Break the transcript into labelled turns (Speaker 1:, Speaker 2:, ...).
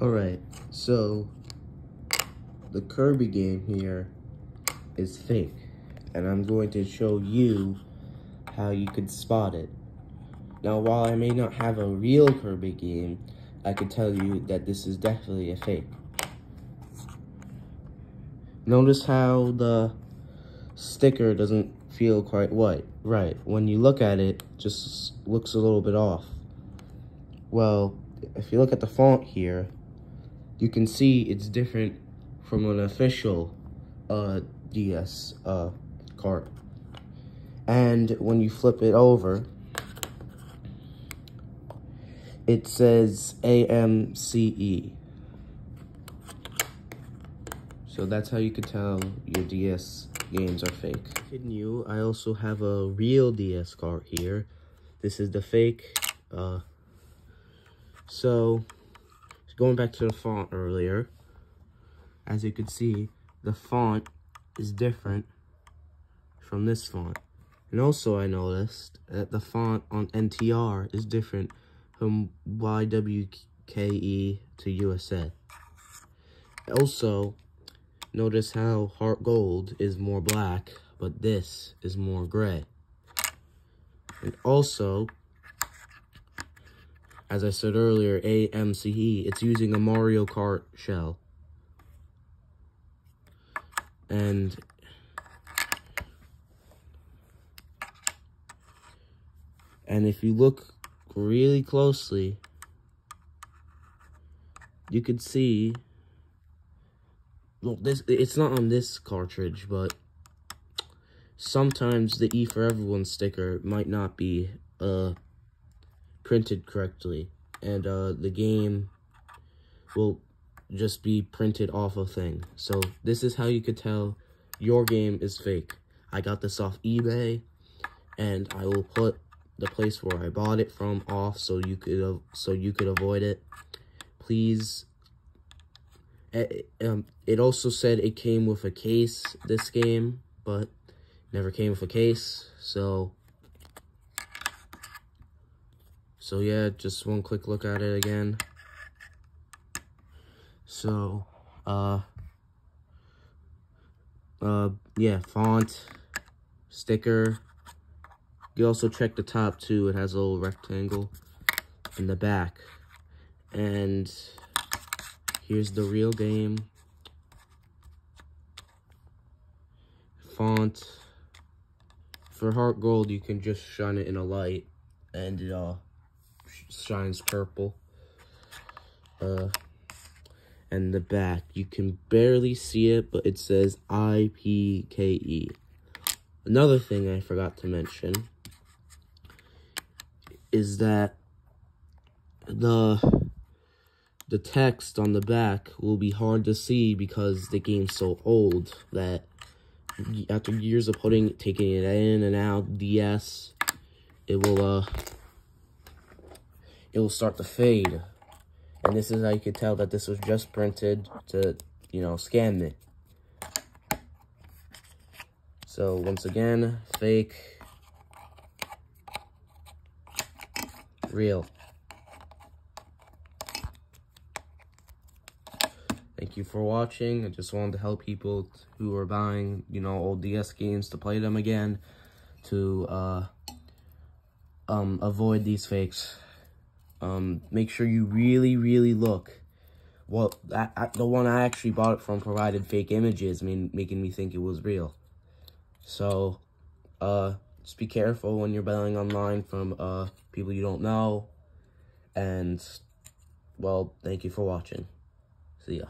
Speaker 1: Alright, so the Kirby game here is fake, and I'm going to show you how you could spot it. Now, while I may not have a real Kirby game, I can tell you that this is definitely a fake. Notice how the sticker doesn't feel quite white. Right, when you look at it, it just looks a little bit off. Well, if you look at the font here, you can see it's different from an official uh, DS uh, cart. And when you flip it over, it says AMCE. So that's how you can tell your DS games are fake. Continue, I also have a real DS cart here. This is the fake. Uh, so, going back to the font earlier, as you can see, the font is different from this font. And also I noticed that the font on NTR is different from YWKE to USA. Also, notice how Heart Gold is more black, but this is more gray. And also, as I said earlier, AMCE, it's using a Mario Kart shell. And and if you look really closely, you can see well this it's not on this cartridge, but sometimes the E for Everyone sticker might not be uh printed correctly. And uh, the game will just be printed off a thing. So this is how you could tell your game is fake. I got this off eBay, and I will put the place where I bought it from off so you could so you could avoid it. Please. It, um, it also said it came with a case, this game, but never came with a case, so so yeah, just one quick look at it again. So, uh, uh, yeah, font, sticker. You also check the top too. It has a little rectangle in the back. And here's the real game. Font. For heart gold, you can just shine it in a light and it uh shines purple. Uh, and the back, you can barely see it, but it says IPKE. Another thing I forgot to mention is that the the text on the back will be hard to see because the game's so old that after years of putting taking it in and out DS, it will uh it will start to fade. And this is how you can tell that this was just printed to, you know, scan it. So, once again, fake, real. Thank you for watching. I just wanted to help people who are buying, you know, old DS games to play them again, to uh, um, avoid these fakes um, make sure you really, really look. Well, the one I actually bought it from provided fake images, mean, making me think it was real. So, uh, just be careful when you're buying online from, uh, people you don't know. And, well, thank you for watching. See ya.